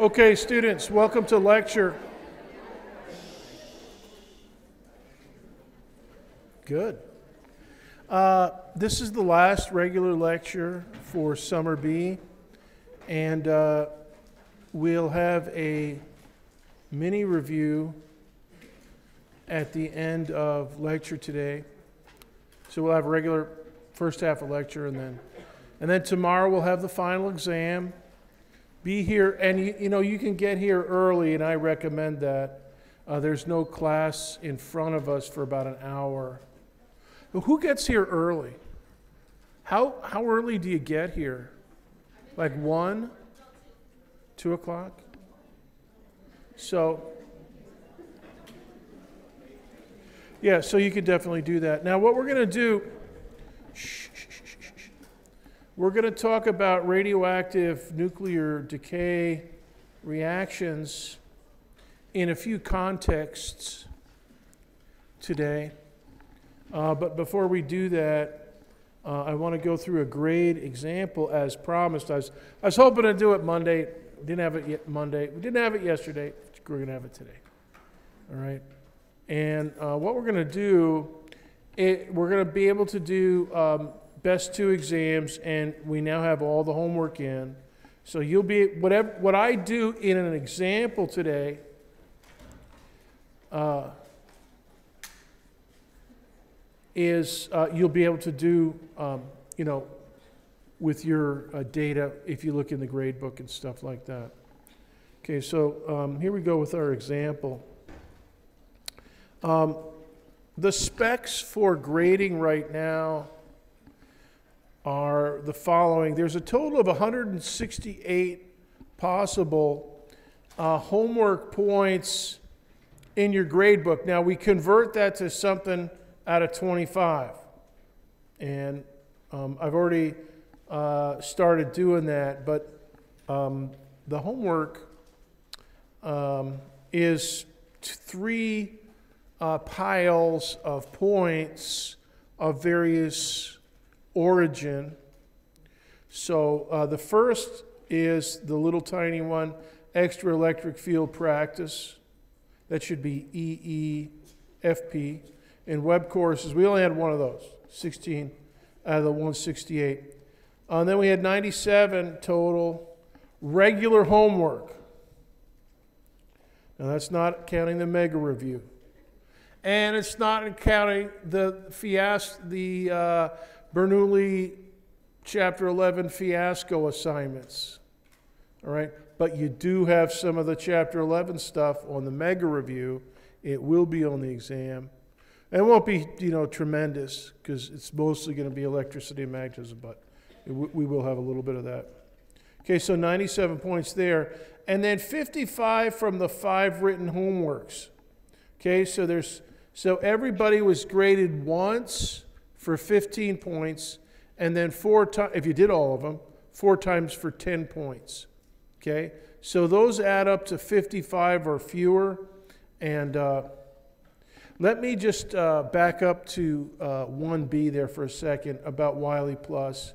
Okay, students, welcome to lecture. Good. Uh, this is the last regular lecture for Summer B, and uh, we'll have a mini review at the end of lecture today. So we'll have a regular first half of lecture, and then, and then tomorrow we'll have the final exam. Be here, and you, you know you can get here early, and I recommend that. Uh, there's no class in front of us for about an hour. Who gets here early? How, how early do you get here? Like 1? 2 o'clock? So, yeah, so you could definitely do that. Now, what we're going to do, shh, shh, we're going to talk about radioactive nuclear decay reactions in a few contexts today. Uh, but before we do that, uh, I want to go through a grade example as promised. I was, I was hoping to do it Monday. Didn't have it yet Monday. We didn't have it yesterday. We're going to have it today. All right. And uh, what we're going to do, it, we're going to be able to do um, best two exams, and we now have all the homework in. So you'll be whatever what I do in an example today. Uh, is uh, you'll be able to do, um, you know, with your uh, data if you look in the grade book and stuff like that. Okay, so um, here we go with our example. Um, the specs for grading right now are the following. There's a total of 168 possible uh, homework points in your grade book. Now we convert that to something out of 25. And um, I've already uh, started doing that, but um, the homework um, is three uh, piles of points of various origin. So uh, the first is the little tiny one, extra electric field practice. That should be EEFP in web courses. We only had one of those, 16 out of the 168. Uh, and then we had 97 total regular homework. Now that's not counting the mega review. And it's not counting the fiasco, the uh, Bernoulli chapter 11 fiasco assignments. All right? But you do have some of the chapter 11 stuff on the mega review. It will be on the exam. And it won't be, you know, tremendous because it's mostly going to be electricity and magnetism, but we will have a little bit of that. Okay, so 97 points there. And then 55 from the five written homeworks. Okay, so there's so everybody was graded once for 15 points, and then four times, if you did all of them, four times for 10 points. Okay, so those add up to 55 or fewer, and uh, let me just uh, back up to uh, 1B there for a second about Wiley Plus.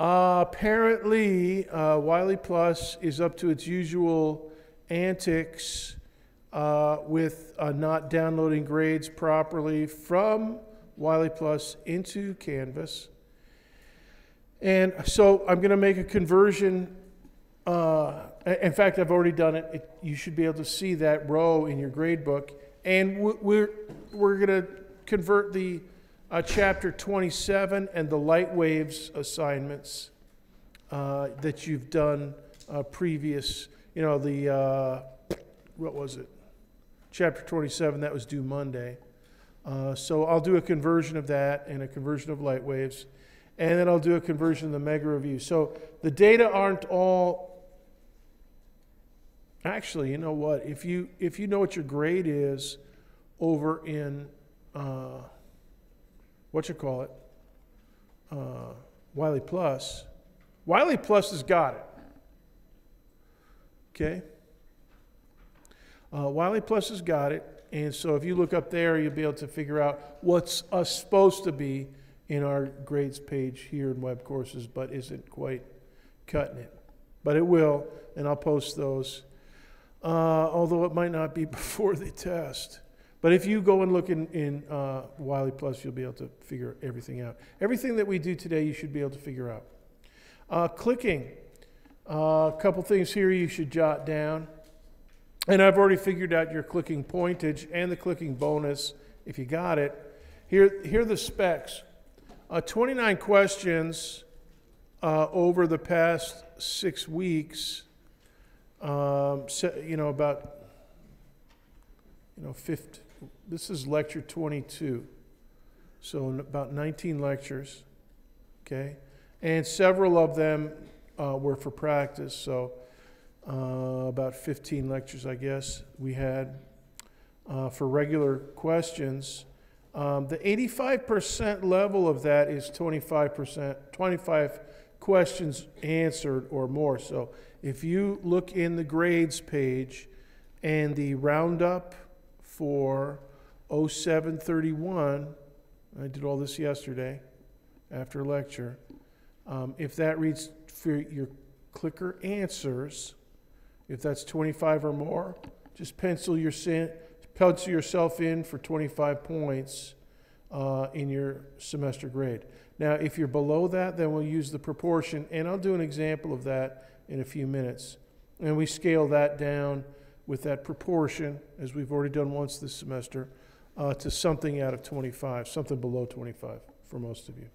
Apparently, uh, Wiley Plus is up to its usual antics uh, with uh, not downloading grades properly from Wiley Plus into Canvas. And so I'm going to make a conversion. in fact, I've already done it. it. You should be able to see that row in your grade book and we're, we're going to convert the uh, chapter 27 and the light waves assignments uh, that you've done uh, previous. You know, the, uh, what was it? Chapter 27, that was due Monday. Uh, so I'll do a conversion of that and a conversion of light waves. And then I'll do a conversion of the mega review. So the data aren't all Actually, you know what? If you if you know what your grade is over in uh, what you call it, uh, Wiley Plus, Wiley Plus has got it. Okay. Uh, Wiley Plus has got it, and so if you look up there, you'll be able to figure out what's us supposed to be in our grades page here in web courses, but isn't quite cutting it. but it will, and I'll post those. Uh, although it might not be before the test. But if you go and look in, in uh, Wiley Plus, you'll be able to figure everything out. Everything that we do today, you should be able to figure out. Uh, clicking. Uh, a couple things here you should jot down. And I've already figured out your clicking pointage and the clicking bonus if you got it. Here, here are the specs. Uh, 29 questions uh, over the past six weeks. Um, so, you know, about, you know, 50, this is lecture 22. So about 19 lectures, okay? And several of them uh, were for practice, so uh, about 15 lectures, I guess, we had uh, for regular questions. Um, the 85% level of that is 25%, 25 questions answered or more. So if you look in the grades page and the roundup for 0731, I did all this yesterday after lecture. Um, if that reads for your clicker answers, if that's 25 or more, just pencil, your, pencil yourself in for 25 points uh, in your semester grade. Now, if you're below that, then we'll use the proportion, and I'll do an example of that in a few minutes. And we scale that down with that proportion, as we've already done once this semester, uh, to something out of 25, something below 25 for most of you.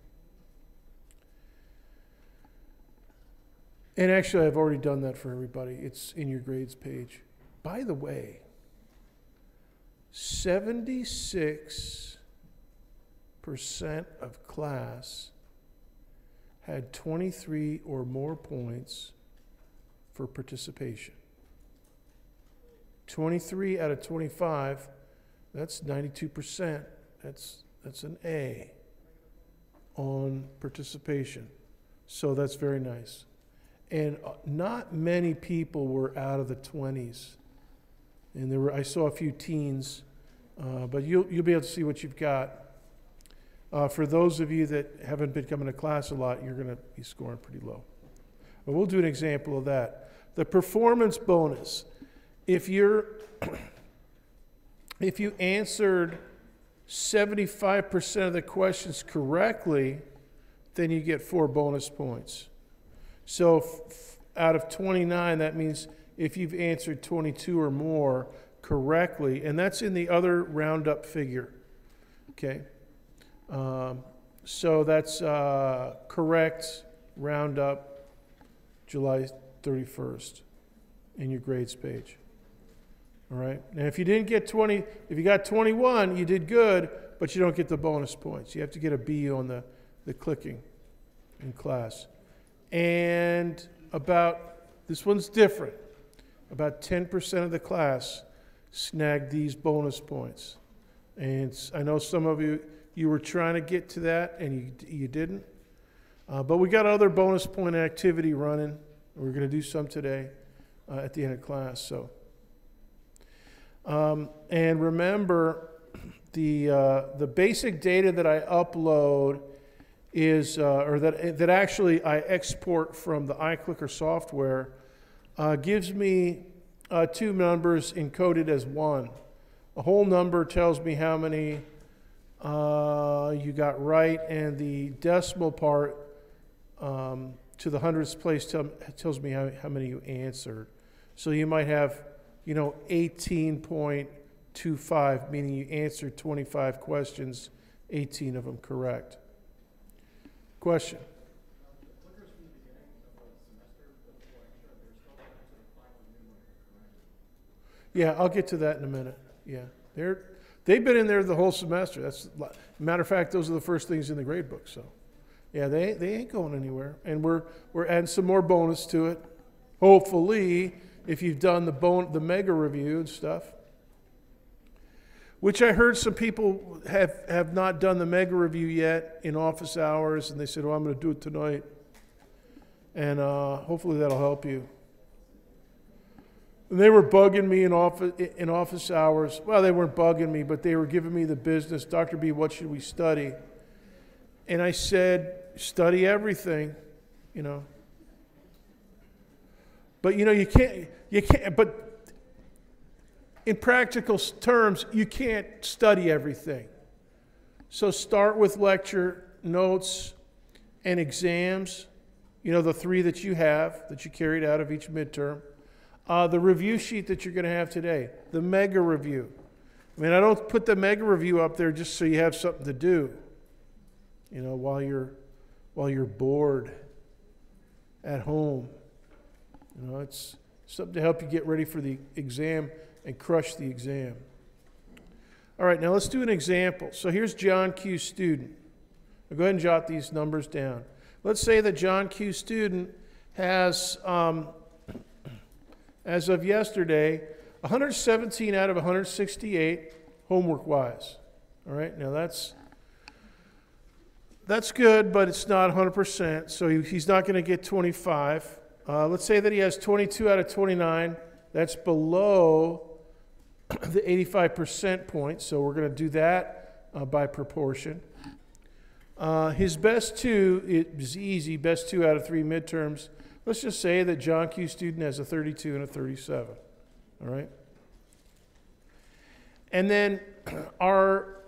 And actually, I've already done that for everybody. It's in your grades page. By the way, 76 percent of class had 23 or more points for participation. 23 out of 25, that's 92%. That's, that's an A on participation. So that's very nice. And uh, not many people were out of the 20s. And there were, I saw a few teens, uh, but you'll, you'll be able to see what you've got. Uh, for those of you that haven't been coming to class a lot, you're going to be scoring pretty low. But we'll do an example of that. The performance bonus. If you're if you answered 75% of the questions correctly, then you get four bonus points. So f- out of 29, that means if you've answered 22 or more correctly, and that's in the other roundup figure. Okay? Um, so that's uh, correct roundup July 31st in your grades page. All right. Now, if you didn't get 20, if you got 21, you did good, but you don't get the bonus points. You have to get a B on the, the clicking in class. And about, this one's different. About 10% of the class snagged these bonus points. And I know some of you, you were trying to get to that and you, you didn't. Uh, but we got other bonus point activity running. We're going to do some today uh, at the end of class. So, um, and remember, the uh, the basic data that I upload is, uh, or that that actually I export from the iClicker software, uh, gives me uh, two numbers encoded as one. A whole number tells me how many uh, you got right, and the decimal part um, to the hundredths place tell, tells me how, how many you answered. So you might have, you know, 18.25, meaning you answered 25 questions, 18 of them correct. Question? Yeah, I'll get to that in a minute. Yeah, they're They've been in there the whole semester. That's matter of fact, those are the first things in the grade book. So, yeah, they they ain't going anywhere, and we're we're adding some more bonus to it. Hopefully, if you've done the bone the mega review and stuff, which I heard some people have have not done the mega review yet in office hours, and they said, "Oh, I'm going to do it tonight," and uh, hopefully that'll help you. And they were bugging me in office, in office hours. Well, they weren't bugging me, but they were giving me the business. Dr. B, what should we study? And I said, study everything, you know. But you know, you can't, you can't, but in practical terms, you can't study everything. So start with lecture, notes, and exams. You know, the three that you have that you carried out of each midterm. Uh, the review sheet that you're going to have today, the mega review. I mean, I don't put the mega review up there just so you have something to do, you know, while you're while you're bored at home. You know, it's something to help you get ready for the exam and crush the exam. All right, now let's do an example. So here's John Q. Student. Now go ahead and jot these numbers down. Let's say that John Q. Student has, um, as of yesterday, 117 out of 168 homework wise. All right, now that's that's good, but it's not 100%, so he- he's not going to get 25. Uh, let's say that he has 22 out of 29. That's below the 85% point, so we're going to do that uh, by proportion. Uh, his best two is easy, best two out of three midterms. Let's just say that John Q. Student has a 32 and a 37. All right? And then our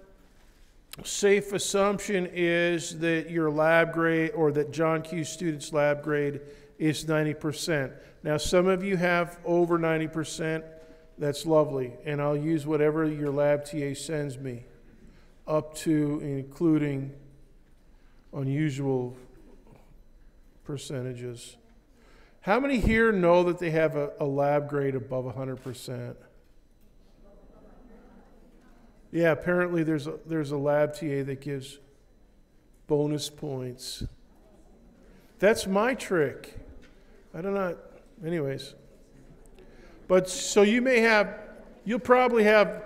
safe assumption is that your lab grade or that John Q. Student's lab grade is 90%. Now, some of you have over 90%. That's lovely. And I'll use whatever your lab TA sends me, up to including unusual percentages. How many here know that they have a, a lab grade above 100%? Yeah, apparently there's a, there's a lab TA that gives bonus points. That's my trick. I don't know. Anyways. But so you may have, you'll probably have,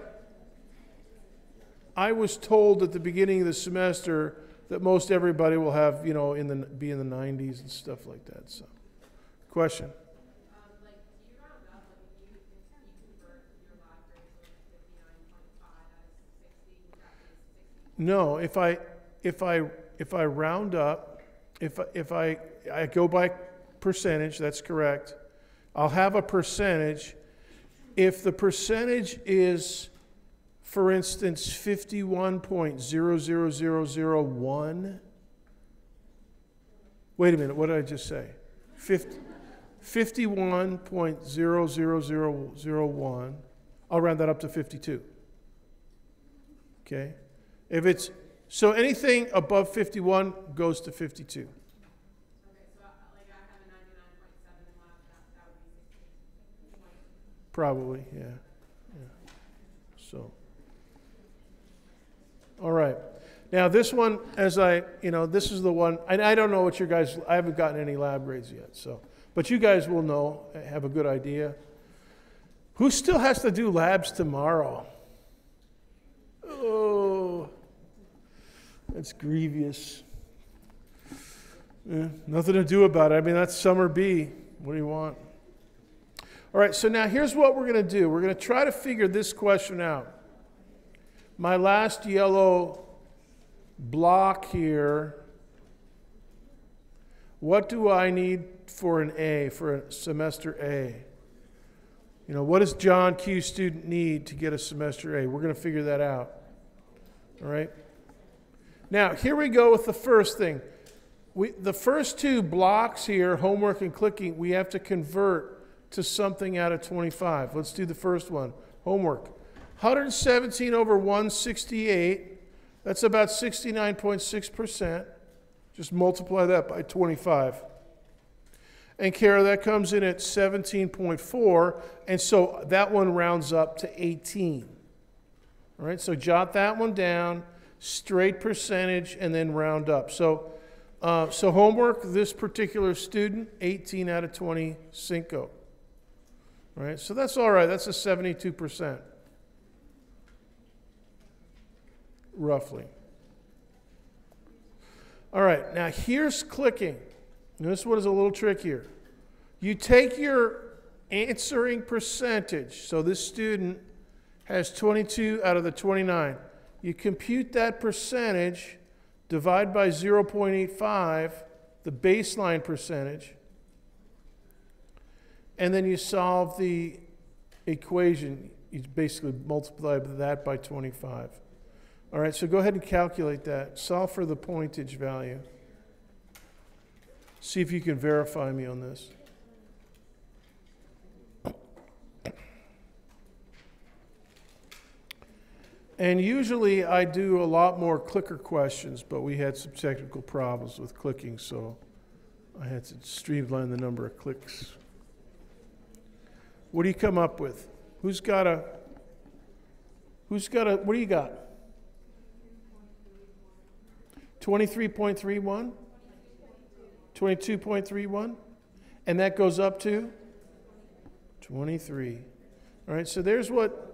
I was told at the beginning of the semester that most everybody will have, you know, in the, be in the 90s and stuff like that. So, question? Um, like, do you round up, like, if you, if you convert your lab grade to like fifty-nine point five out of sixty, would that be sixty? No, if I, if I, if I round up, if, I- if I, I go by percentage, that's correct. I'll have a percentage. If the percentage is, for instance, fifty-one point zero zero zero zero one. Wait a minute, what did I just say? Fifty, fifty-one point zero zero zero zero one. I'll round that up to fifty-two. Okay? If it's, so anything above 51 goes to 52. Okay, so, uh, like, I have a ninety-nine point seven left, that, that would be sixty point Probably, yeah. yeah. So, all right. Now, this one, as I, you know, this is the one, and I don't know what your guys, I haven't gotten any lab grades yet, so, but you guys will know, have a good idea. Who still has to do labs tomorrow? Oh, that's grievous. Eh, nothing to do about it. I mean, that's summer B. What do you want? All right, so now here's what we're going to do. We're going to try to figure this question out. My last yellow block here. What do I need for an A, for a semester A? You know, what does John Q student need to get a semester A? We're going to figure that out. All right? Now, here we go with the first thing. We, the first two blocks here, homework and clicking, we have to convert to something out of 25. Let's do the first one homework. 117 over 168, that's about 69.6%. Just multiply that by 25. And Kara, that comes in at 17.4, and so that one rounds up to 18. All right, so jot that one down, straight percentage, and then round up. So, uh, so homework, this particular student, 18 out of 20 Cinco. Right, so that's all right. That's a 72%, roughly. All right, now here's clicking. This one is a little trickier. You take your answering percentage. So this student has 22 out of the 29. You compute that percentage, divide by 0.85, the baseline percentage, and then you solve the equation. You basically multiply that by 25. All right, so go ahead and calculate that. Solve for the pointage value. See if you can verify me on this. And usually I do a lot more clicker questions, but we had some technical problems with clicking, so I had to streamline the number of clicks. What do you come up with? Who's got a, who's got a, what do you got? 23.31? 22.31? And that goes up to? 23. All right, so there's what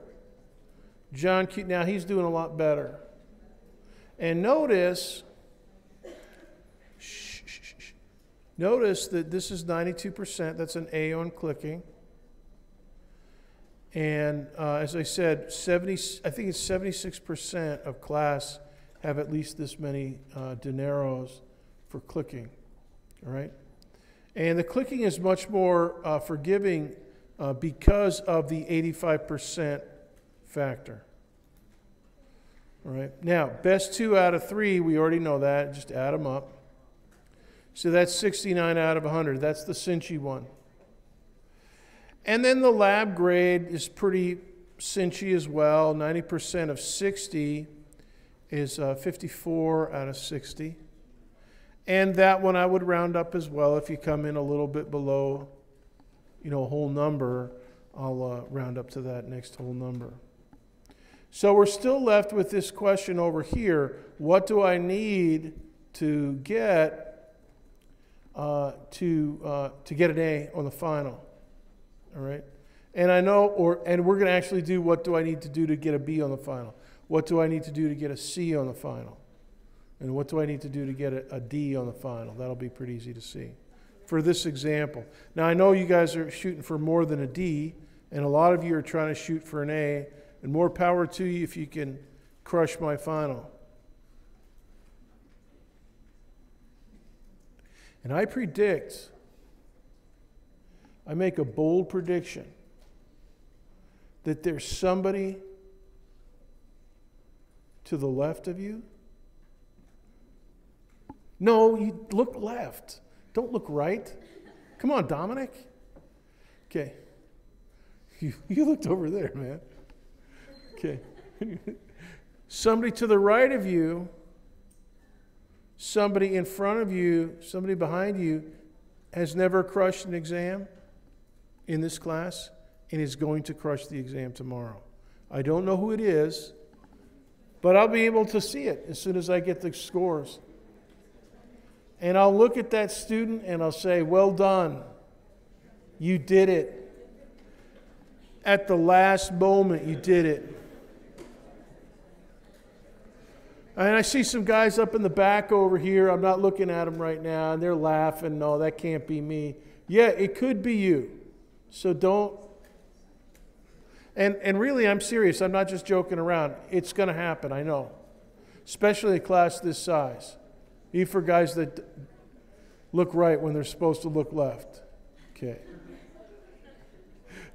John, now he's doing a lot better. And notice, notice that this is 92%. That's an A on clicking. And uh, as I said, 70, I think it's 76% of class have at least this many uh, dineros for clicking. All right? And the clicking is much more uh, forgiving uh, because of the 85% factor. All right. Now, best two out of three, we already know that. Just add them up. So that's 69 out of 100. That's the Cinchy one. And then the lab grade is pretty cinchy as well. 90% of 60 is uh, 54 out of 60. And that one I would round up as well. If you come in a little bit below, you know, a whole number, I'll uh, round up to that next whole number. So we're still left with this question over here what do I need to get uh, to, uh, to get an A on the final? All right? And I know, or, and we're going to actually do what do I need to do to get a B on the final? What do I need to do to get a C on the final? And what do I need to do to get a, a D on the final? That'll be pretty easy to see for this example. Now, I know you guys are shooting for more than a D, and a lot of you are trying to shoot for an A, and more power to you if you can crush my final. And I predict, I make a bold prediction that there's somebody to the left of you. No, you look left. Don't look right. Come on, Dominic. Okay. You, you looked over there, man. Okay. somebody to the right of you, somebody in front of you, somebody behind you has never crushed an exam in this class and is going to crush the exam tomorrow. I don't know who it is, but I'll be able to see it as soon as I get the scores. And I'll look at that student and I'll say, Well done. You did it. At the last moment, you did it. And I see some guys up in the back over here. I'm not looking at them right now, and they're laughing. No, that can't be me. Yeah, it could be you. So don't. And, and really, I'm serious. I'm not just joking around. It's going to happen, I know. Especially a class this size. Even for guys that look right when they're supposed to look left. Okay.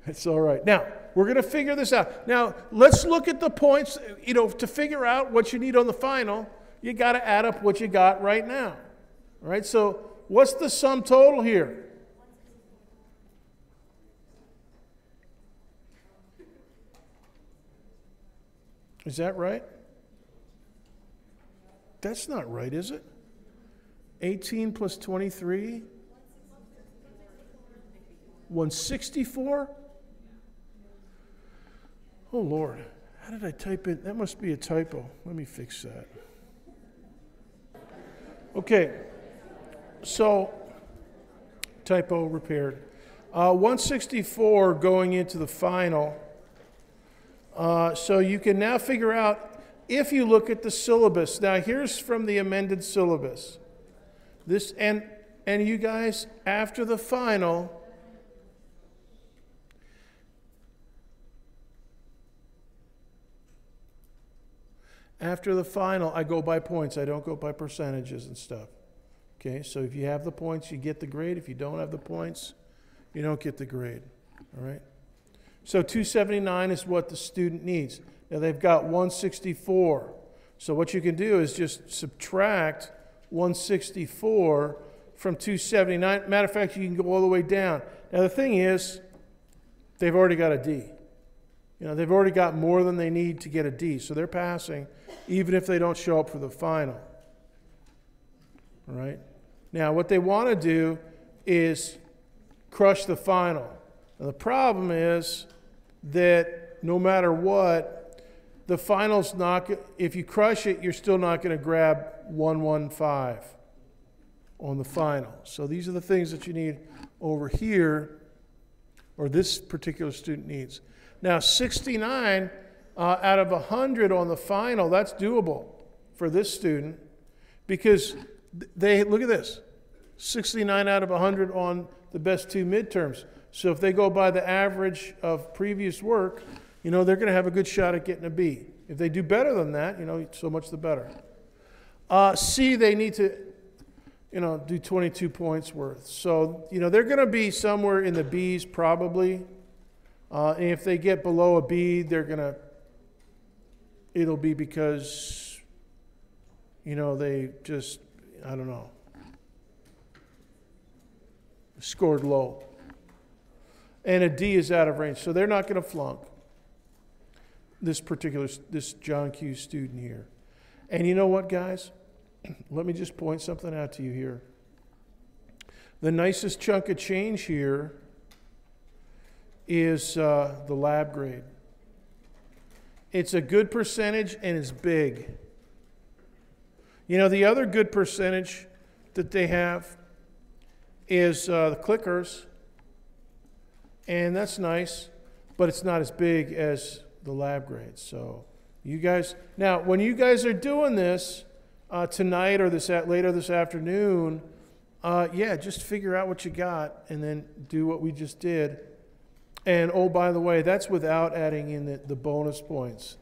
It's all right. Now, we're going to figure this out. Now, let's look at the points. You know, to figure out what you need on the final, you got to add up what you got right now. All right, so what's the sum total here? Is that right? That's not right, is it? 18 plus 23? 164? Oh, Lord. How did I type in? That must be a typo. Let me fix that. Okay. So, typo repaired. Uh, 164 going into the final. Uh, so you can now figure out if you look at the syllabus. Now, here's from the amended syllabus. This and and you guys after the final After the final, I go by points. I don't go by percentages and stuff. Okay, so if you have the points, you get the grade. If you don't have the points, you don't get the grade. All right? So 279 is what the student needs. Now they've got 164. So what you can do is just subtract 164 from 279. Matter of fact, you can go all the way down. Now the thing is, they've already got a D. You know, they've already got more than they need to get a D. So they're passing even if they don't show up for the final. All right? Now, what they want to do is crush the final. Now, the problem is that no matter what, the final's not, if you crush it, you're still not going to grab 115 on the final. So these are the things that you need over here, or this particular student needs. Now, 69 uh, out of 100 on the final, that's doable for this student because they, look at this 69 out of 100 on the best two midterms. So if they go by the average of previous work, you know, they're going to have a good shot at getting a B. If they do better than that, you know, so much the better. Uh, C, they need to, you know, do 22 points worth. So, you know, they're going to be somewhere in the B's probably. Uh, and if they get below a B, they're going to, it'll be because, you know, they just, I don't know, scored low. And a D is out of range. So they're not going to flunk this particular, this John Q student here. And you know what, guys? Let me just point something out to you here. The nicest chunk of change here is uh, the lab grade. It's a good percentage and it's big. You know, the other good percentage that they have is uh, the clickers, and that's nice, but it's not as big as the lab grades. So, you guys, now when you guys are doing this uh, tonight or this at, later this afternoon, uh, yeah, just figure out what you got and then do what we just did. And oh, by the way, that's without adding in the, the bonus points.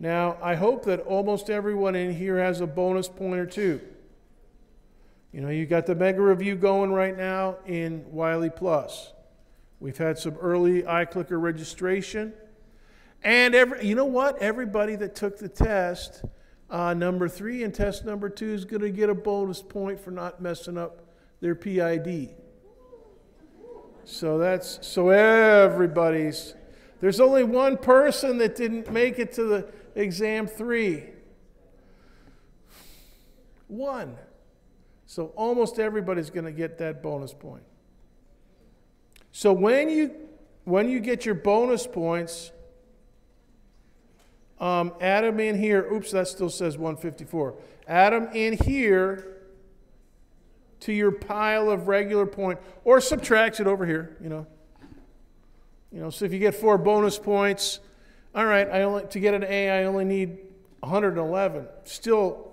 Now, I hope that almost everyone in here has a bonus point or two. You know, you got the mega review going right now in Wiley Plus. We've had some early iClicker registration. And every, you know what? Everybody that took the test, uh, number three and test number two, is going to get a bonus point for not messing up their PID. So that's so everybody's. There's only one person that didn't make it to the exam three. One. So almost everybody's going to get that bonus point. So when you when you get your bonus points, um, add them in here. Oops, that still says 154. Add them in here to your pile of regular point, or subtract it over here. You know. You know. So if you get four bonus points, all right. I only to get an A, I only need 111. Still,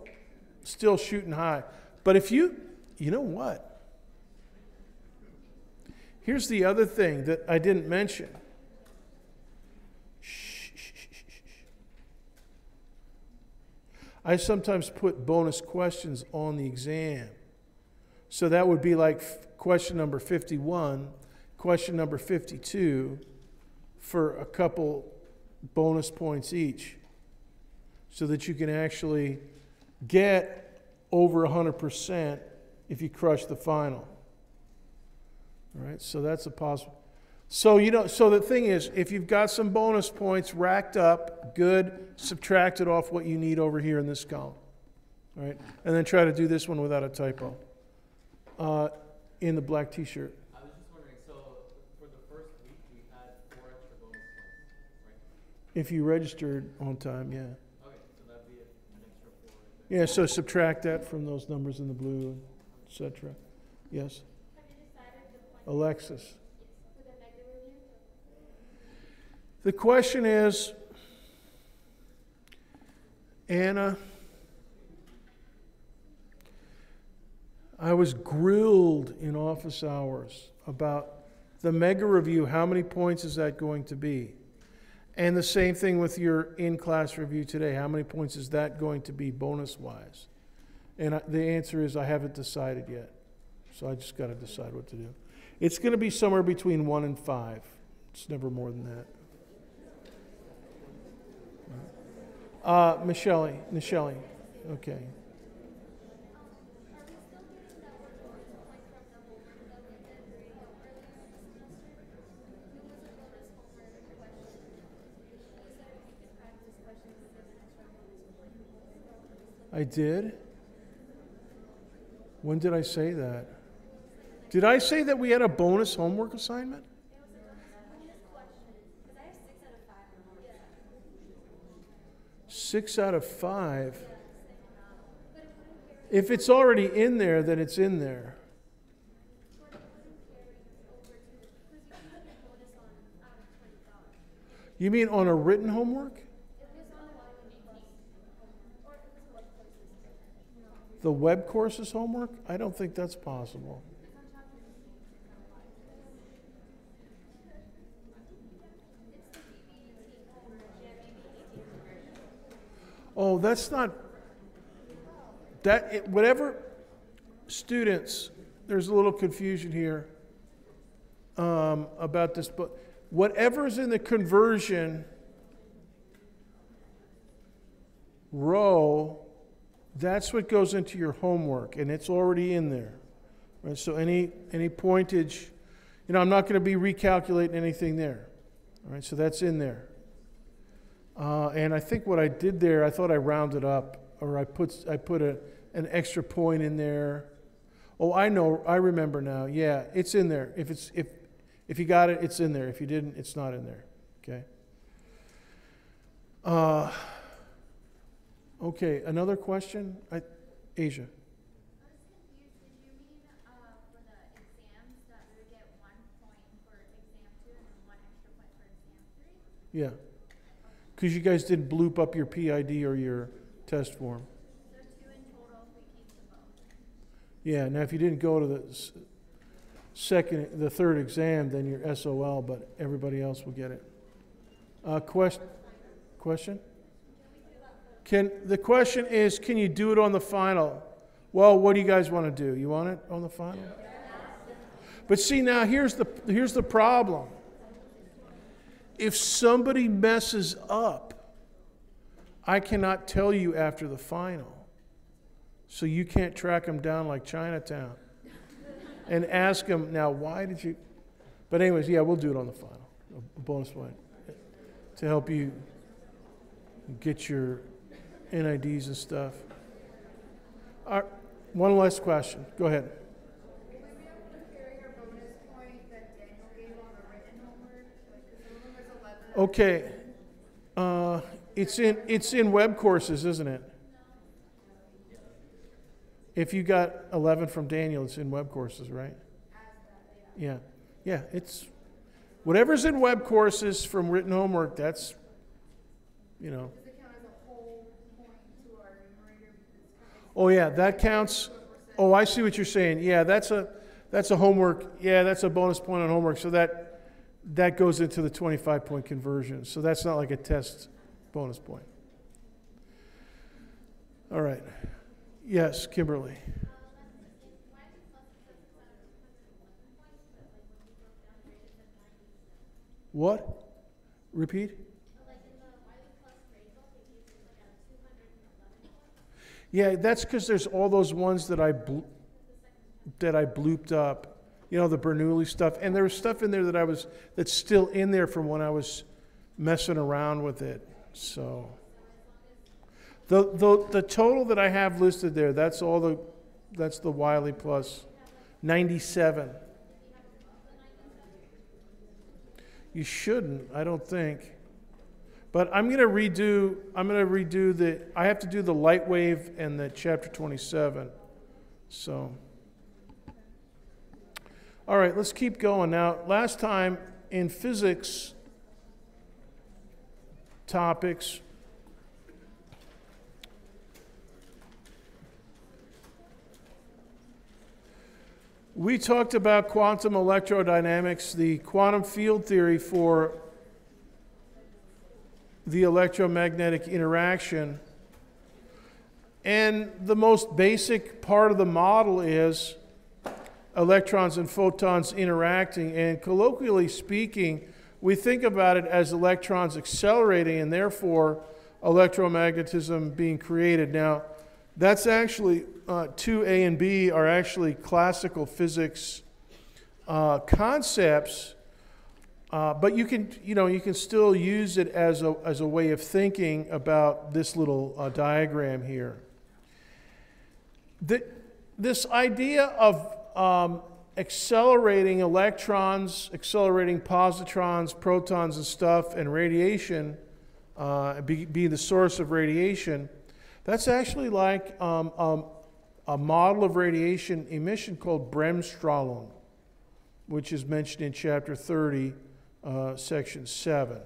still shooting high. But if you, you know what? Here's the other thing that I didn't mention. I sometimes put bonus questions on the exam. So that would be like question number 51, question number 52 for a couple bonus points each so that you can actually get over 100% if you crush the final. All right, so that's a possible. So you know, so the thing is, if you've got some bonus points racked up, good, subtract it off what you need over here in this column. All right, and then try to do this one without a typo. Uh, in the black T-shirt. I was just wondering, so for the first week, we had four extra bonus points, right? If you registered on time, yeah. Okay, so that'd be an extra four right. Yeah, so subtract that from those numbers in the blue, etc. Yes, Have you decided the point Alexis. the? Question is, Anna, I was grilled in office hours about the mega review. How many points is that going to be? And the same thing with your in class review today. How many points is that going to be bonus wise? And I, the answer is I haven't decided yet. So I just got to decide what to do. It's going to be somewhere between one and five. It's never more than that. Uh, Michelle, Michelle, okay. I did? When did I say that? Did I say that we had a bonus homework assignment? Six out of five. If it's already in there, then it's in there. You mean on a written homework? The web courses homework? I don't think that's possible. Oh, that's not, that, it- whatever, students, there's a little confusion here um, about this, but whatever's in the conversion row, that's what goes into your homework, and it's already in there. Right, so any, any pointage, you know, I'm not going to be recalculating anything there. All right, so that's in there. Uh, and I think what I did there, I thought I rounded up, or I put, I put a, an extra point in there. Oh, I know, I remember now. Yeah, it's in there. If it's, if, if you got it, it's in there. If you didn't, it's not in there. Okay. Uh, okay, another question? I, Asia. I was confused, did you mean, uh, for the exams that we would get one point for exam two and then one extra point for exam three? Yeah. Because you guys didn't bloop up your PID or your test form. Yeah, now if you didn't go to the second, the third exam, then you're SOL, but everybody else will get it. Uh, question, question? Can, the question is, can you do it on the final? Well, what do you guys want to do? You want it on the final? But see, now here's the, here's the problem. If somebody messes up, I cannot tell you after the final. So you can't track them down like Chinatown and ask them, now, why did you? But, anyways, yeah, we'll do it on the final, a bonus point to help you get your NIDs and stuff. All right, one last question. Go ahead. Will we be able to carry our bonus point that Daniel gave on the written homework? Like, 'cause some of them is eleven. Okay. Uh, it's in it's in web courses, isn't it? If you got 11 from Daniel, it's in web courses, right? Yeah. Yeah, it's whatever's in web courses from written homework, that's you know. Does it count as a whole point to our numerator? Because it's kind of Oh yeah, that counts. Oh, I see what you're saying. Yeah, that's a that's a homework. Yeah, that's a bonus point on homework. So that that goes into the 25 point conversion. So that's not like a test bonus point. All right. Yes, Kimberly. What? Repeat? Yeah, that's because there's all those ones that I that I blooped up. You know, the Bernoulli stuff, and there was stuff in there that I was that's still in there from when I was messing around with it. So the the the total that I have listed there, that's all the that's the Wiley plus 97. You shouldn't, I don't think. But I'm going to redo, I'm going to redo the, I have to do the light wave and the chapter 27. So, all right, let's keep going. Now, last time in physics topics, we talked about quantum electrodynamics, the quantum field theory for the electromagnetic interaction. And the most basic part of the model is electrons and photons interacting. And colloquially speaking, we think about it as electrons accelerating and therefore electromagnetism being created. Now, that's actually, uh, 2A and B are actually classical physics uh, concepts, uh, but you can, you know, you can still use it as a, as a way of thinking about this little uh, diagram here. The, this idea of um, accelerating electrons, accelerating positrons, protons, and stuff, and radiation uh, be, being the source of radiation, that's actually like um, um, a model of radiation emission called Bremsstrahlung, which is mentioned in chapter 30, uh, section 7.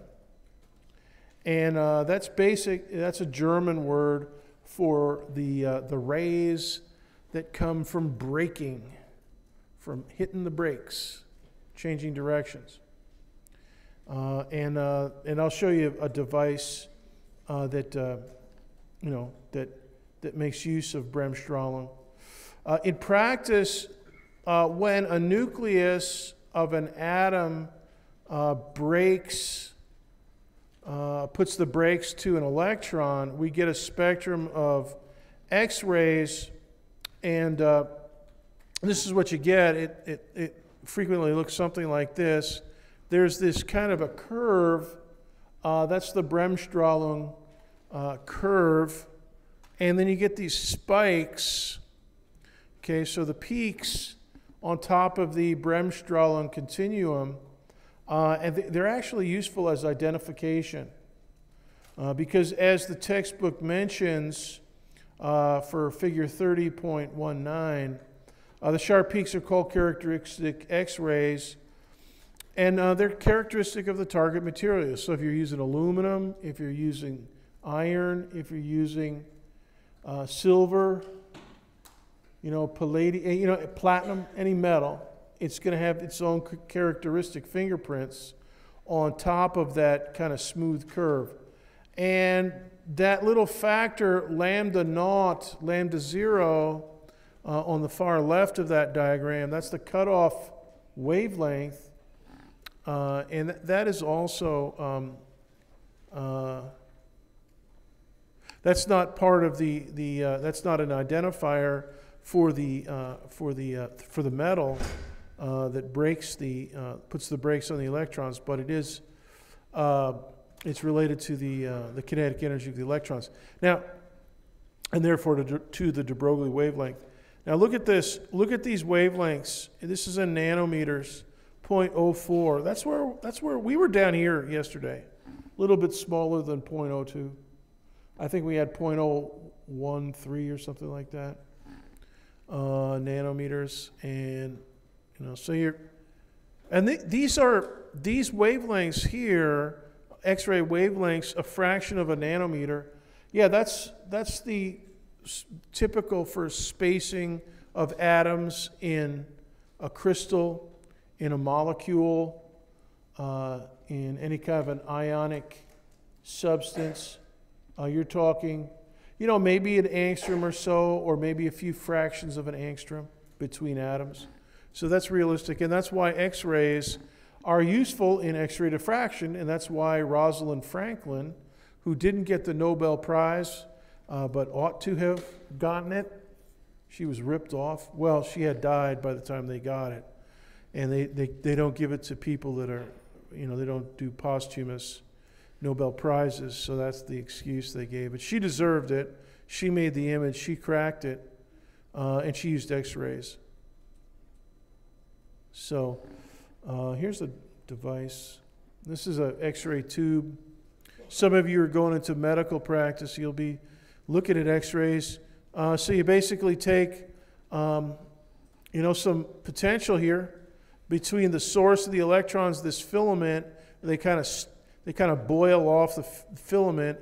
And uh, that's basic, that's a German word for the, uh, the rays that come from braking, from hitting the brakes, changing directions. Uh, and, uh, and I'll show you a device uh, that, uh, you know, that, that makes use of Bremsstrahlung. Uh, in practice, uh, when a nucleus of an atom breaks, puts the brakes to an electron, we get a spectrum of X rays, and this is what you get. It, it, it frequently looks something like this there's this kind of a curve. Uh, that's the Bremsstrahlung uh, curve. And then you get these spikes. Okay, so the peaks on top of the Bremsstrahlung continuum, uh, and they're actually useful as identification. Uh, because as the textbook mentions uh, for figure 30.19, uh, the sharp peaks are called characteristic X rays. And uh, they're characteristic of the target material. So if you're using aluminum, if you're using iron, if you're using uh, silver, you know, palladium, you know, platinum, any metal, it's going to have its own characteristic fingerprints on top of that kind of smooth curve. And that little factor, lambda naught, lambda zero, uh, on the far left of that diagram, that's the cutoff wavelength uh, and that is also, um, uh, that's not part of the, the uh, that's not an identifier for the, uh, for the, uh, for the metal uh, that breaks the, puts the brakes on the electrons, but it is, it's related to the, the kinetic energy of the electrons. Now, and therefore to, to the de Broglie wavelength. Now look at this, look at these wavelengths. This is in nanometers. 0.04. That's where, that's where we were down here yesterday, a little bit smaller than 0.02. I think we had 0.013 or something like that, uh, nanometers. And, you know, so you're, and th- these are, these wavelengths here, X ray wavelengths, a fraction of a nanometer. Yeah, that's, that's the typical for spacing of atoms in a crystal in a molecule, uh, in any kind of an ionic substance. Uh, you're talking, you know, maybe an angstrom or so, or maybe a few fractions of an angstrom between atoms. So that's realistic, and that's why X rays are useful in X ray diffraction, and that's why Rosalind Franklin, who didn't get the Nobel Prize uh, but ought to have gotten it, she was ripped off. Well, she had died by the time they got it and they, they, they don't give it to people that are, you know, they don't do posthumous Nobel Prizes, so that's the excuse they gave. But she deserved it. She made the image, she cracked it, uh, and she used x rays. So uh, here's a device. This is an x ray tube. Some of you are going into medical practice, you'll be looking at it x rays. Uh, so you basically take, um, you know, some potential here between the source of the electrons, this filament, they kind of they kind of boil off the filament,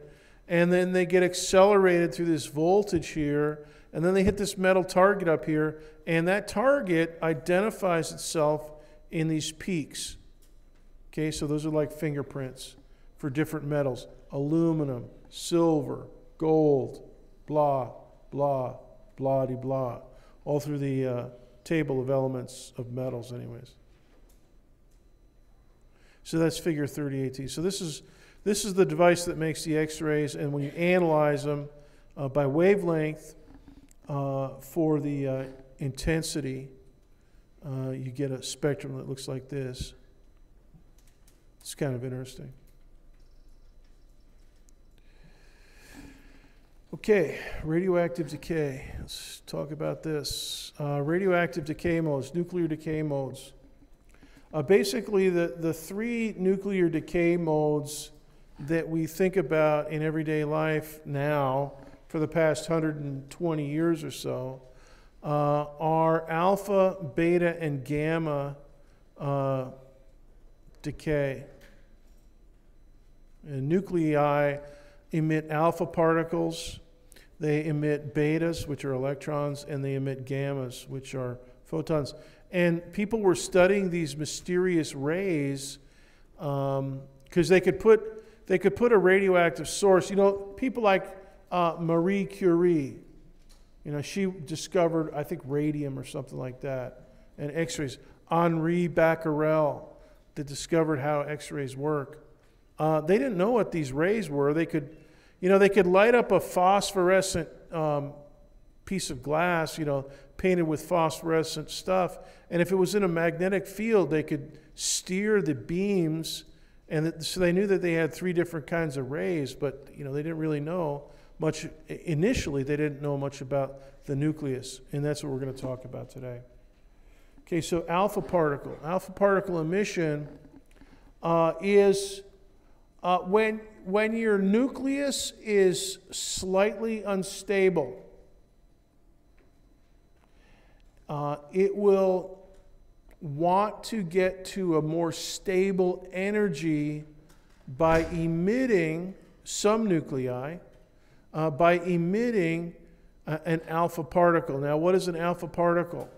and then they get accelerated through this voltage here, and then they hit this metal target up here, and that target identifies itself in these peaks. Okay, so those are like fingerprints for different metals aluminum, silver, gold, blah, blah, blah, blah, all through the, uh, table of elements of metals, anyways. So that's figure 38T. So this is, this is the device that makes the X-rays, and when you analyze them uh, by wavelength uh, for the uh, intensity, uh, you get a spectrum that looks like this. It's kind of interesting. Okay, radioactive decay. Let's talk about this. Uh, radioactive decay modes, nuclear decay modes. Uh, basically, the, the three nuclear decay modes that we think about in everyday life now for the past 120 years or so uh, are alpha, beta, and gamma uh, decay. And nuclei emit alpha particles, they emit betas, which are electrons, and they emit gammas, which are photons. And people were studying these mysterious rays because um, they could put they could put a radioactive source. You know, people like uh, Marie Curie. You know, she discovered I think radium or something like that, and X-rays. Henri Becquerel that discovered how X-rays work. Uh, they didn't know what these rays were. They could, you know, they could light up a phosphorescent um, piece of glass, you know, painted with phosphorescent stuff, and if it was in a magnetic field, they could steer the beams, and so they knew that they had three different kinds of rays, but you know, they didn't really know much. Initially, they didn't know much about the nucleus, and that's what we're going to talk about today. Okay, so alpha particle. Alpha particle emission uh, is uh, when, when your nucleus is slightly unstable, uh, it will want to get to a more stable energy by emitting some nuclei, uh, by emitting uh, an alpha particle. Now, what is an alpha particle?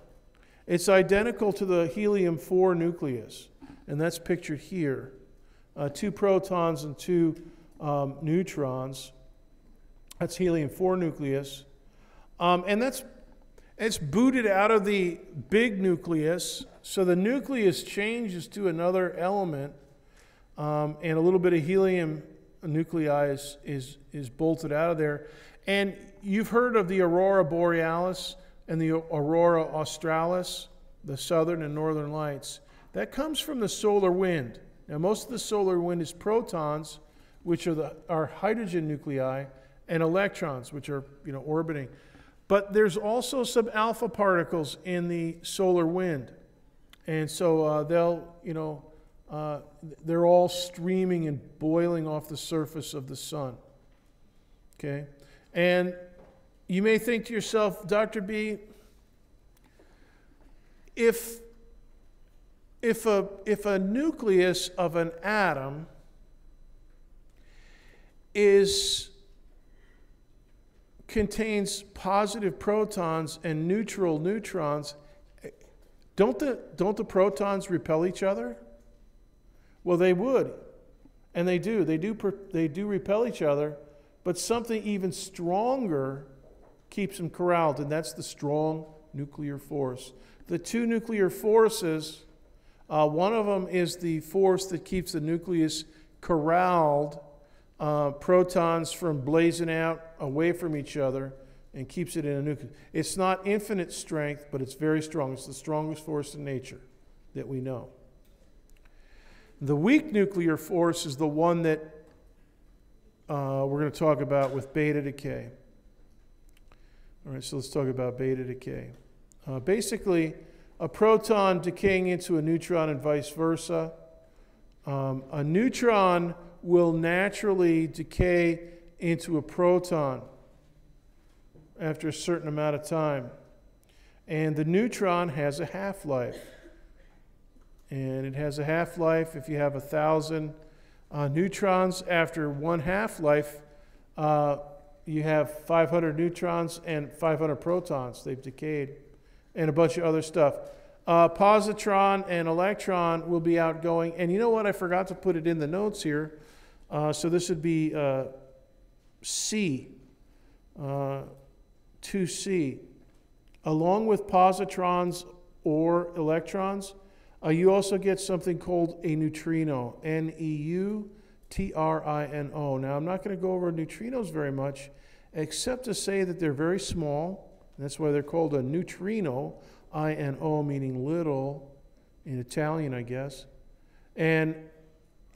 It's identical to the helium 4 nucleus, and that's pictured here. Uh, two protons and two um, neutrons. That's helium 4 nucleus. Um, and that's it's booted out of the big nucleus, so the nucleus changes to another element, um, and a little bit of helium nuclei is, is, is bolted out of there. And you've heard of the aurora borealis and the aurora australis, the southern and northern lights. That comes from the solar wind. Now, most of the solar wind is protons, which are, the, are hydrogen nuclei, and electrons, which are you know, orbiting. But there's also some alpha particles in the solar wind. And so uh, they'll, you know, uh, they're all streaming and boiling off the surface of the sun. Okay? And you may think to yourself, Dr. B, if, if, a, if a nucleus of an atom is contains positive protons and neutral neutrons, don't the, don't the protons repel each other? Well, they would. And they do. They do, they do repel each other, but something even stronger keeps them corralled, and that's the strong nuclear force. The two nuclear forces, uh, one of them is the force that keeps the nucleus corralled uh, protons from blazing out away from each other and keeps it in a nucleus. It's not infinite strength, but it's very strong. It's the strongest force in nature that we know. The weak nuclear force is the one that uh, we're going to talk about with beta decay. All right, so let's talk about beta decay. Uh, basically, a proton decaying into a neutron and vice versa. Um, a neutron will naturally decay into a proton after a certain amount of time. And the neutron has a half life. And it has a half life if you have a thousand uh, neutrons after one half life, uh, you have 500 neutrons and 500 protons. They've decayed, and a bunch of other stuff. Uh, positron and electron will be outgoing. And you know what? I forgot to put it in the notes here. Uh, so this would be uh, C, uh, 2C. Along with positrons or electrons, uh, you also get something called a neutrino, N E U T R I N O. Now, I'm not going to go over neutrinos very much, except to say that they're very small. That's why they're called a neutrino, I N O, meaning little in Italian, I guess. And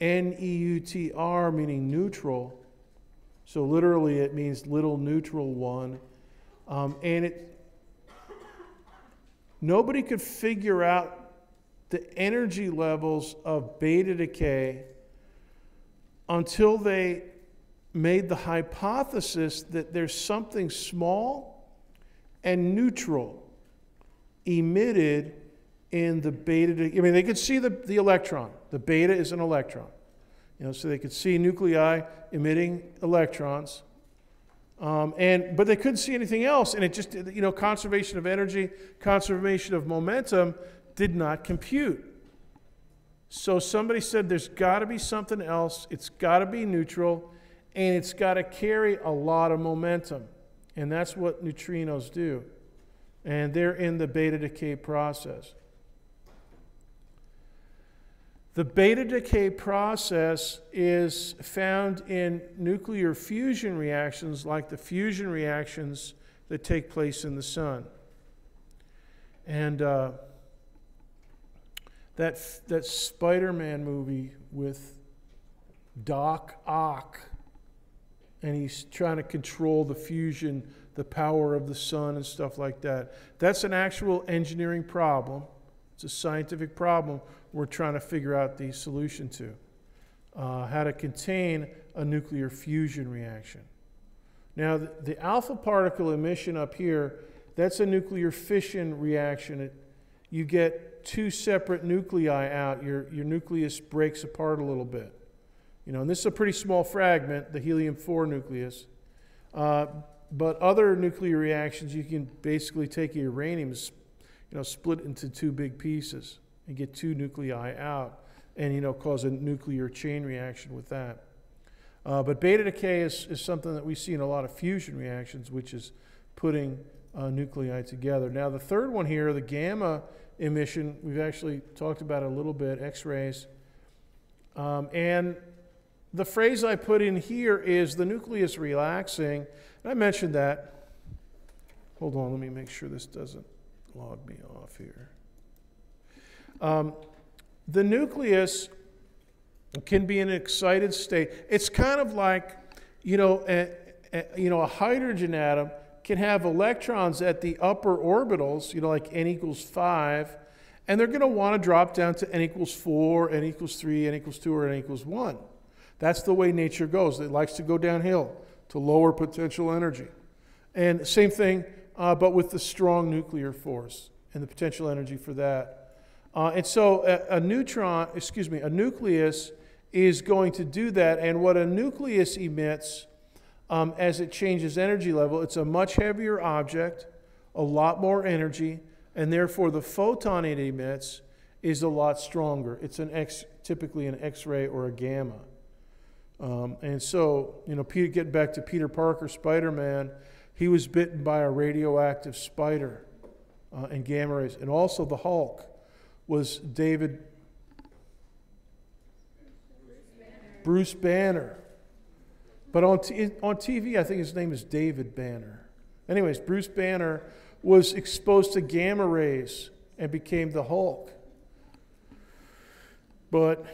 N E U T R, meaning neutral. So literally, it means little neutral one. Um, and it, nobody could figure out the energy levels of beta decay until they made the hypothesis that there's something small and neutral emitted in the beta. I mean, they could see the, the electron. The beta is an electron. You know, so they could see nuclei emitting electrons. Um, and but they couldn't see anything else, and it just you know conservation of energy, conservation of momentum did not compute. So somebody said there's got to be something else. It's got to be neutral, and it's got to carry a lot of momentum, and that's what neutrinos do, and they're in the beta decay process. The beta decay process is found in nuclear fusion reactions like the fusion reactions that take place in the sun. And uh, that, that Spider Man movie with Doc Ock, and he's trying to control the fusion, the power of the sun, and stuff like that. That's an actual engineering problem, it's a scientific problem we're trying to figure out the solution to. Uh, how to contain a nuclear fusion reaction. Now, the, the, alpha particle emission up here, that's a nuclear fission reaction. It, you get two separate nuclei out, your, your nucleus breaks apart a little bit. You know, and this is a pretty small fragment, the helium 4 nucleus. Uh, but other nuclear reactions, you can basically take uranium, you know, split into two big pieces and get two nuclei out and you know cause a nuclear chain reaction with that. Uh, but beta decay is, is something that we see in a lot of fusion reactions, which is putting uh, nuclei together. Now, the third one here, the gamma emission, we've actually talked about it a little bit, X rays. Um, and the phrase I put in here is the nucleus relaxing. And I mentioned that. Hold on, let me make sure this doesn't log me off here. Um, the nucleus can be in an excited state. It's kind of like, you know, a, a, you know, a hydrogen atom can have electrons at the upper orbitals, you know, like n equals 5, and they're going to want to drop down to n equals 4, n equals 3, n equals 2, or n equals 1. That's the way nature goes. It likes to go downhill to lower potential energy. And same thing, uh, but with the strong nuclear force and the potential energy for that. Uh, and so a, a, neutron, excuse me, a nucleus is going to do that. And what a nucleus emits um, as it changes energy level, it's a much heavier object, a lot more energy, and therefore the photon it emits is a lot stronger. It's an X, typically an X-ray or a gamma. Um, and so, you know, Peter, getting back to Peter Parker, Spider-Man, he was bitten by a radioactive spider uh, and gamma rays, and also the Hulk was David Bruce Banner. But on, on TV, I think his name is David Banner. Anyways, Bruce Banner was exposed to gamma rays and became the Hulk. But,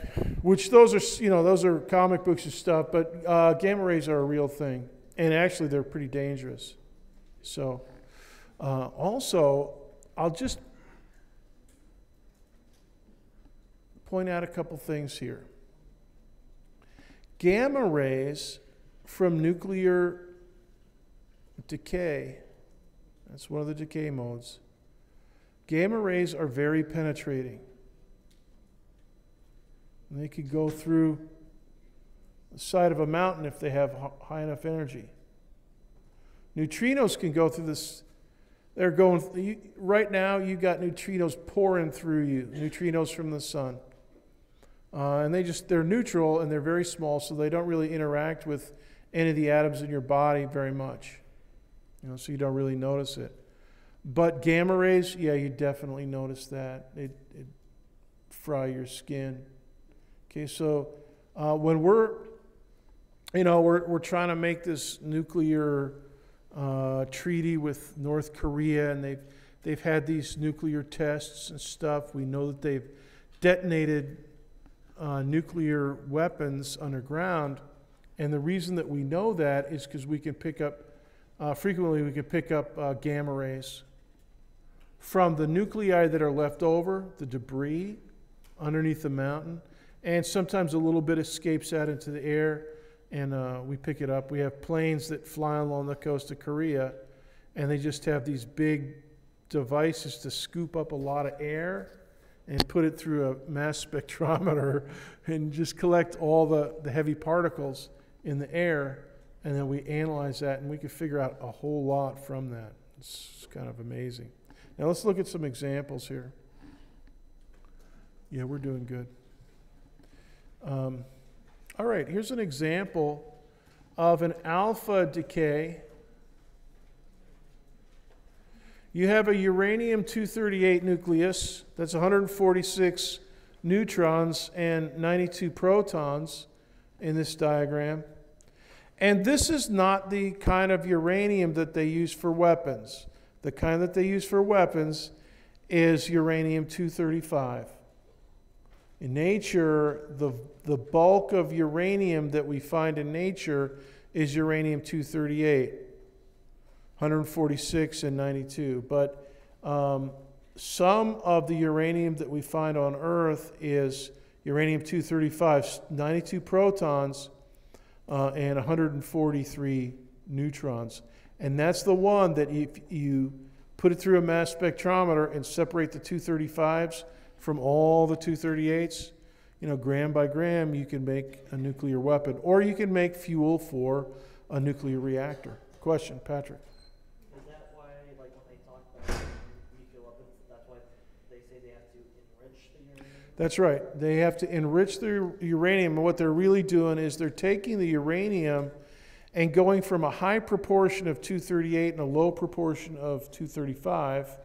which those are, you know, those are comic books and stuff, but uh, gamma rays are a real thing. And actually, they're pretty dangerous. So, uh, also, I'll just point out a couple things here. Gamma rays from nuclear decay, that's one of the decay modes. Gamma rays are very penetrating. And they could go through the side of a mountain if they have high enough energy. Neutrinos can go through this. They're going, right now, you got neutrinos pouring through you, neutrinos from the sun. Uh, and they just, they're neutral and they're very small, so they don't really interact with any of the atoms in your body very much. You know, so you don't really notice it. But gamma rays, yeah, you definitely notice that. It, it fry your skin. Okay, so uh, when we're, you know, we're, we're trying to make this nuclear uh, treaty with North Korea, and they've, they've had these nuclear tests and stuff. We know that they've detonated uh, nuclear weapons underground. And the reason that we know that is because we can pick up, uh, frequently, we can pick up uh, gamma rays from the nuclei that are left over, the debris underneath the mountain, and sometimes a little bit escapes out into the air, and uh, we pick it up. We have planes that fly along the coast of Korea, and they just have these big devices to scoop up a lot of air and put it through a mass spectrometer and just collect all the, the heavy particles in the air, and then we analyze that, and we can figure out a whole lot from that. It's kind of amazing. Now let's look at some examples here. Yeah, we're doing good. Um, all right, here's an example of an alpha decay. You have a uranium 238 nucleus, that's 146 neutrons and 92 protons in this diagram. And this is not the kind of uranium that they use for weapons. The kind that they use for weapons is uranium 235. In nature, the, the bulk of uranium that we find in nature is uranium 238, 146 and 92. But um, some of the uranium that we find on Earth is uranium 235, 92 protons uh, and 143 neutrons. And that's the one that if you put it through a mass spectrometer and separate the 235s from all the 238s, you know, gram by gram, you can make a nuclear weapon. Or you can make fuel for a nuclear reactor. Question, Patrick. Is that why, like, when they talk about nuclear weapons, that's why they say they have to enrich the uranium? That's right. They have to enrich the uranium, and what they're really doing is they're taking the uranium and going from a high proportion of 238 and a low proportion of 235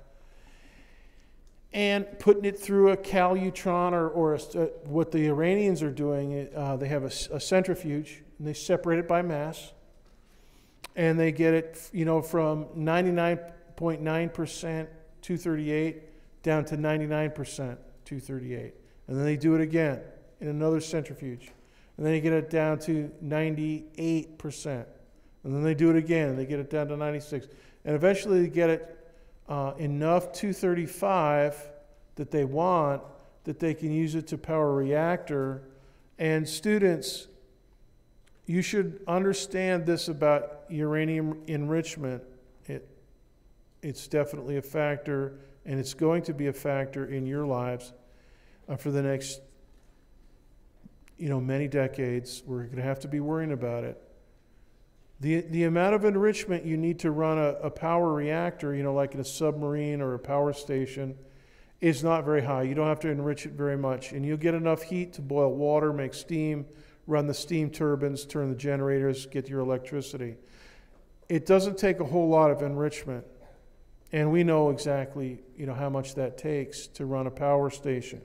and putting it through a calutron or, or a, uh, what the Iranians are doing, uh, they have a, a, centrifuge and they separate it by mass and they get it, you know, from 99.9% 238 down to 99% 238. And then they do it again in another centrifuge. And then they get it down to 98%. And then they do it again. They get it down to 96. And eventually they get it uh, enough 235 that they want that they can use it to power a reactor. And students, you should understand this about uranium enrichment. It, it's definitely a factor, and it's going to be a factor in your lives uh, for the next, you know, many decades. We're going to have to be worrying about it. The, the amount of enrichment you need to run a, a power reactor, you know, like in a submarine or a power station, is not very high. You don't have to enrich it very much. And you'll get enough heat to boil water, make steam, run the steam turbines, turn the generators, get your electricity. It doesn't take a whole lot of enrichment. And we know exactly, you know, how much that takes to run a power station.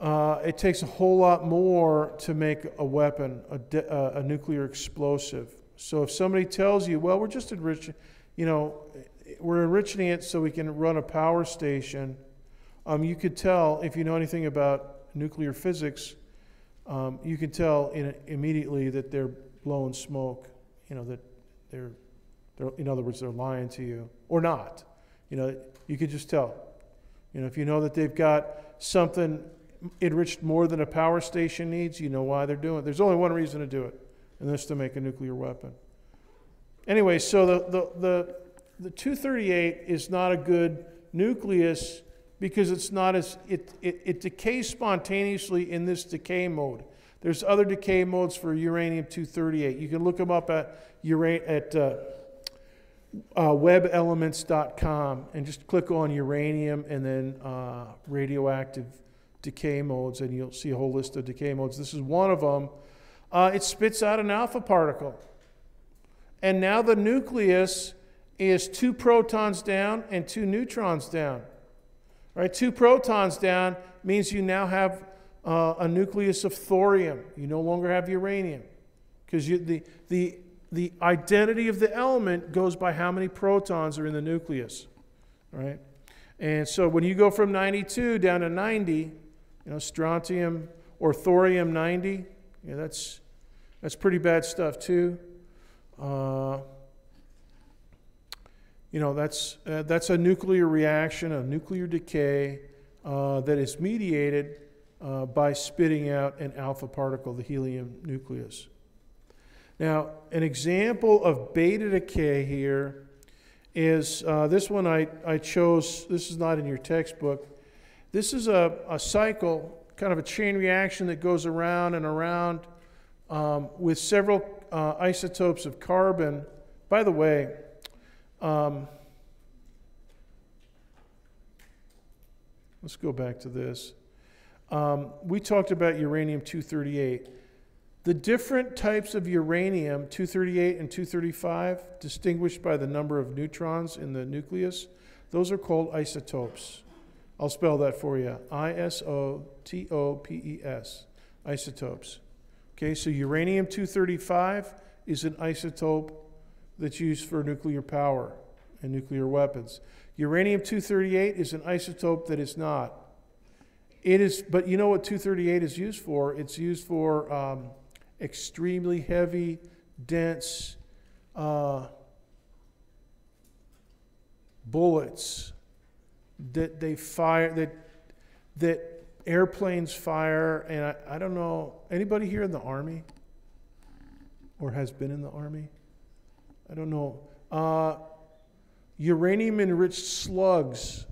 Uh, it takes a whole lot more to make a weapon, a, uh, a nuclear explosive. So if somebody tells you, well, we're just enriching, you know, we're enriching it so we can run a power station, um, you could tell, if you know anything about nuclear physics, um, you can tell in, immediately that they're blowing smoke, you know, that they're, they're, in other words, they're lying to you, or not. You know, you could just tell. You know, if you know that they've got something enriched more than a power station needs, you know why they're doing it. There's only one reason to do it, and that's to make a nuclear weapon. Anyway, so the, the, the, the 238 is not a good nucleus because it's not as, it, it, it decays spontaneously in this decay mode. There's other decay modes for uranium 238. You can look them up at, at uh, uh, webelements.com and just click on uranium and then uh, radioactive decay modes, and you'll see a whole list of decay modes. This is one of them. Uh, it spits out an alpha particle. And now the nucleus is two protons down and two neutrons down. Right? Two protons down means you now have uh, a nucleus of thorium. You no longer have uranium because the, the, the identity of the element goes by how many protons are in the nucleus. Right? And so when you go from 92 down to 90, you know, strontium or thorium 90, yeah, that's, that's pretty bad stuff too. Uh, you know, that's, uh, that's a nuclear reaction, a nuclear decay uh, that is mediated uh, by spitting out an alpha particle, the helium nucleus. Now, an example of beta decay here is uh, this one I, I chose. This is not in your textbook. This is a, a cycle, kind of a chain reaction that goes around and around um, with several uh, isotopes of carbon. By the way, um, let's go back to this. Um, we talked about uranium 238. The different types of uranium, 238 and 235, distinguished by the number of neutrons in the nucleus, those are called isotopes. I'll spell that for you I S O T O P E S, isotopes. Okay, so uranium 235 is an isotope that's used for nuclear power and nuclear weapons. Uranium 238 is an isotope that is not. It is, but you know what 238 is used for? It's used for um, extremely heavy, dense uh, bullets that they fire that that airplanes fire. And I, I don't know anybody here in the army or has been in the army. I don't know. Uh, uranium enriched slugs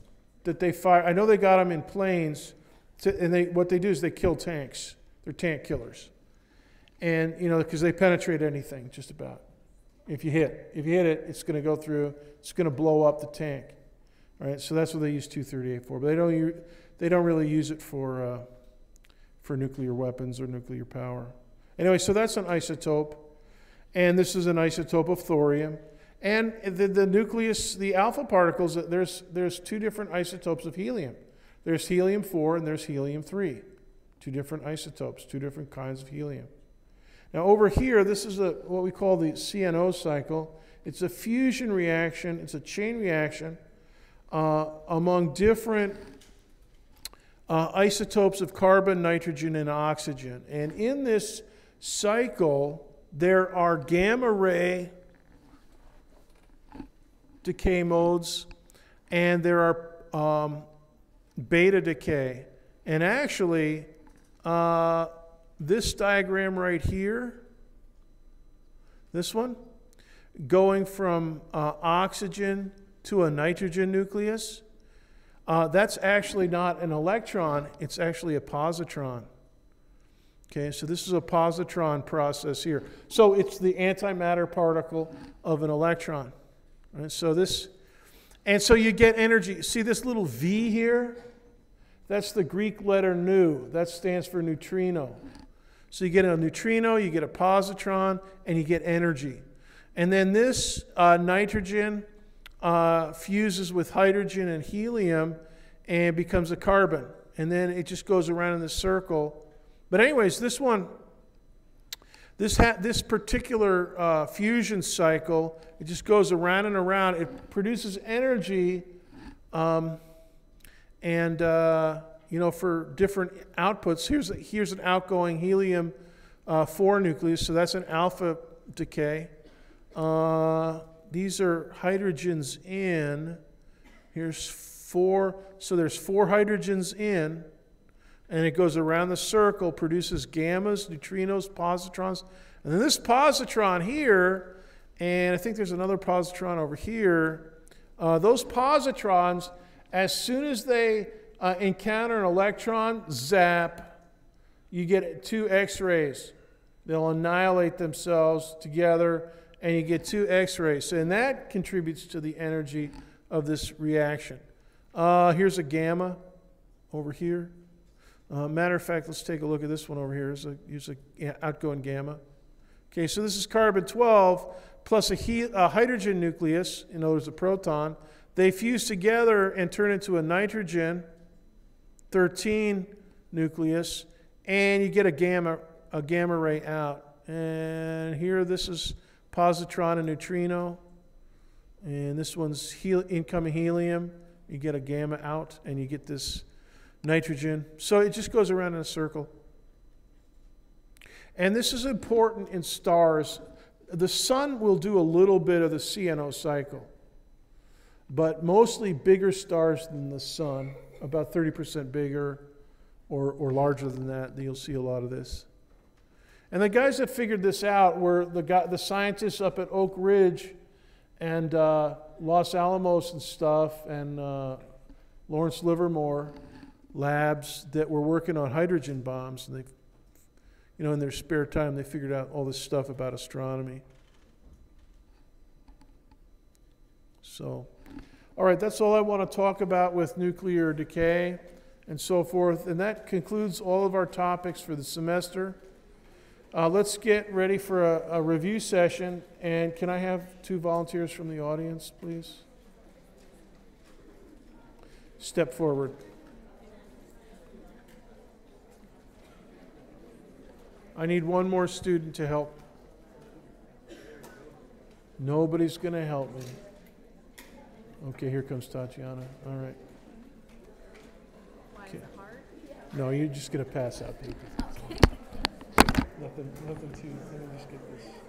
that they fire. I know they got them in planes, to, and they, what they do is they kill tanks. They're tank killers. And, you know, because they penetrate anything, just about. If you hit, if you hit it, it's going to go through, it's going to blow up the tank. Right, so that's what they use 238 for. But they don't, they don't really use it for, uh, for nuclear weapons or nuclear power. Anyway, so that's an isotope. And this is an isotope of thorium. And the, the nucleus, the alpha particles, there's, there's two different isotopes of helium. There's helium 4 and there's helium 3. Two different isotopes, two different kinds of helium. Now, over here, this is a, what we call the CNO cycle. It's a fusion reaction, it's a chain reaction uh, among different uh, isotopes of carbon, nitrogen, and oxygen. And in this cycle, there are gamma ray decay modes and there are um, beta decay. And actually, uh, this diagram right here, this one, going from uh, oxygen to a nitrogen nucleus, uh, that's actually not an electron, it's actually a positron. Okay, so this is a positron process here. So it's the antimatter particle of an electron. Right? So this, and so you get energy. See this little V here? That's the Greek letter nu. That stands for neutrino. So you get a neutrino, you get a positron, and you get energy. And then this uh, nitrogen uh, fuses with hydrogen and helium and becomes a carbon. And then it just goes around in the circle. But, anyways, this one, this, this particular uh, fusion cycle, it just goes around and around. It produces energy. Um, and, uh, you know, for different outputs, here's, here's an outgoing helium uh, 4 nucleus, so that's an alpha decay. Uh, these are hydrogens in. Here's four, so there's four hydrogens in, and it goes around the circle, produces gammas, neutrinos, positrons. And then this positron here, and I think there's another positron over here, uh, those positrons, as soon as they uh, encounter an electron, zap, you get two X rays. They'll annihilate themselves together, and you get two X rays. And that contributes to the energy of this reaction. Uh, here's a gamma over here. Uh, matter of fact, let's take a look at this one over here. Here's a, here's a outgoing gamma. Okay, so this is carbon 12, plus a, he- a hydrogen nucleus, in other words, a proton. They fuse together and turn into a nitrogen 13 nucleus, and you get a gamma, a gamma ray out. And here, this is positron and neutrino, and this one's hel- incoming helium. You get a gamma out, and you get this nitrogen. So it just goes around in a circle. And this is important in stars. The sun will do a little bit of the CNO cycle, but mostly bigger stars than the sun, about 30% bigger or, or larger than that, you'll see a lot of this. And the guys that figured this out were the, guy, the scientists up at Oak Ridge and uh, Los Alamos and stuff, and uh, Lawrence Livermore labs that were working on hydrogen bombs. And they, you know, in their spare time, they figured out all this stuff about astronomy. So, all right, that's all I want to talk about with nuclear decay and so forth. And that concludes all of our topics for the semester. Uh, let's get ready for a, a review session. And can I have two volunteers from the audience, please? Step forward. I need one more student to help. Nobody's going to help me. Okay, here comes Tatiana. All right. Okay. No, you're just going to pass out papers. Nothing, nothing too, let me just get this.